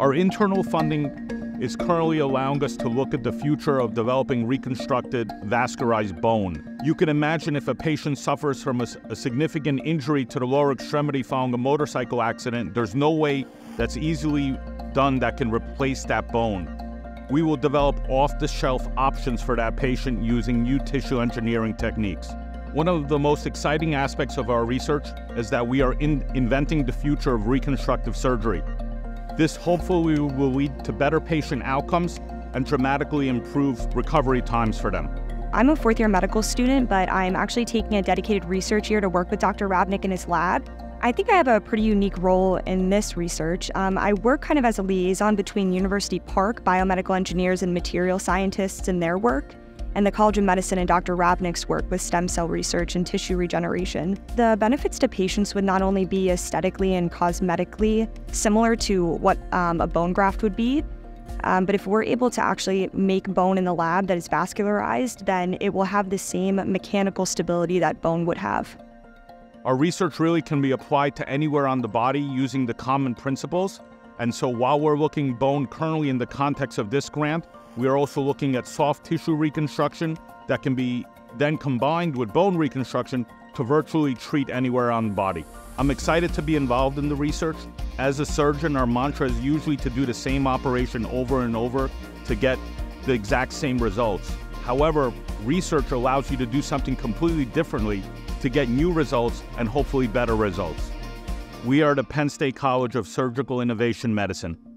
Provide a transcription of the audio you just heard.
Our internal funding is currently allowing us to look at the future of developing reconstructed vascularized bone. You can imagine if a patient suffers from a, a, significant injury to the lower extremity following a motorcycle accident, there's no way that's easily done that can replace that bone. We will develop off the shelf options for that patient using new tissue engineering techniques. One of the most exciting aspects of our research is that we are in inventing the future of reconstructive surgery. This hopefully will lead to better patient outcomes and dramatically improve recovery times for them. I'm a fourth year medical student, but I'm actually taking a dedicated research year to work with Dr. Ravnic in his lab. I think I have a pretty unique role in this research. Um, I work kind of as a liaison between University Park biomedical engineers and material scientists in their work, and the College of Medicine and Dr. Ravnic's work with stem cell research and tissue regeneration. The benefits to patients would not only be aesthetically and cosmetically similar to what um, a bone graft would be, um, but if we're able to actually make bone in the lab that is vascularized, then it will have the same mechanical stability that bone would have. Our research really can be applied to anywhere on the body using the common principles. And so while we're looking bone currently in the context of this grant, we are also looking at soft tissue reconstruction that can be then combined with bone reconstruction to virtually treat anywhere on the body. I'm excited to be involved in the research. As a surgeon, our mantra is usually to do the same operation over and over to get the exact same results. However, research allows you to do something completely differently to get new results and hopefully better results. We are the Penn State College of Surgical Innovation Medicine.